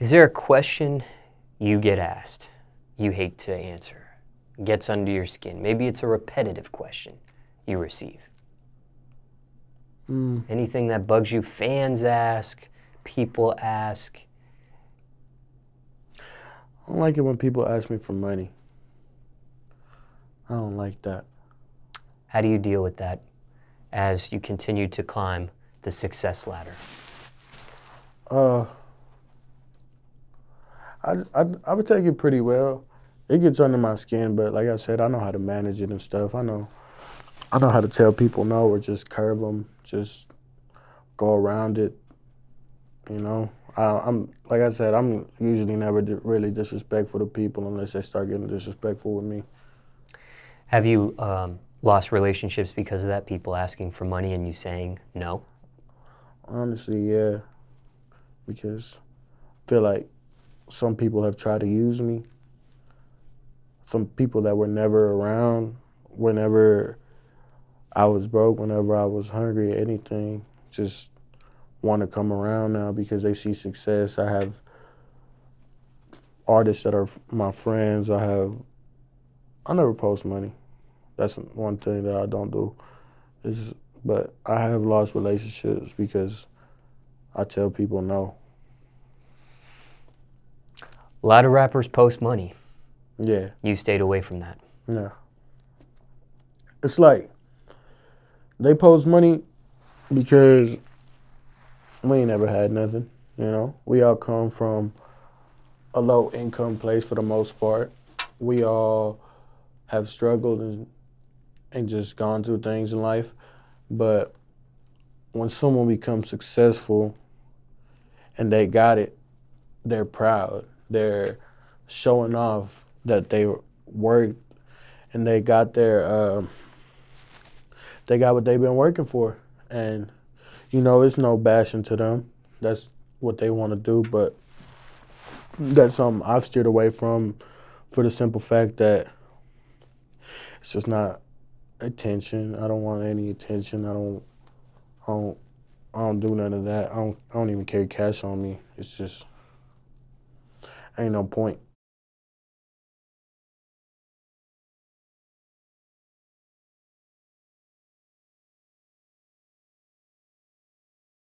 Is there a question you get asked you hate to answer? Gets under your skin? Maybe it's a repetitive question you receive. Mm. Anything that bugs you, fans ask, people ask. I don't like it when people ask me for money. I don't like that. How do you deal with that as you continue to climb the success ladder? Uh, I, I, I would take it pretty well. It gets under my skin, but like I said, I know how to manage it and stuff. I know, I know how to tell people no or just curve them, just go around it. You know, I, I'm like I said, I'm usually never really disrespectful to people unless they start getting disrespectful with me. Have you um, lost relationships because of that? People asking for money and you saying no? Honestly, yeah, because I feel like some people have tried to use me. Some people that were never around whenever I was broke, whenever I was hungry, anything, just want to come around now because they see success. I have artists that are my friends. I have, I never post money. That's one thing that I don't do. Is, but I have lost relationships because I tell people no. A lot of rappers post money. Yeah. You stayed away from that. Yeah. It's like they post money because we ain't never had nothing, you know. We all come from a low income place for the most part. We all have struggled and and just gone through things in life. But when someone becomes successful and they got it, they're proud. They're showing off that they worked and they got their uh, they got what they've been working for. And you know it's no bashing to them. That's what they want to do but that's something i've steered away from for the simple fact that it's just not attention. I don't want any attention. I don't i don't i don't do none of that. I don't i don't even carry cash on me. It's just ain't no point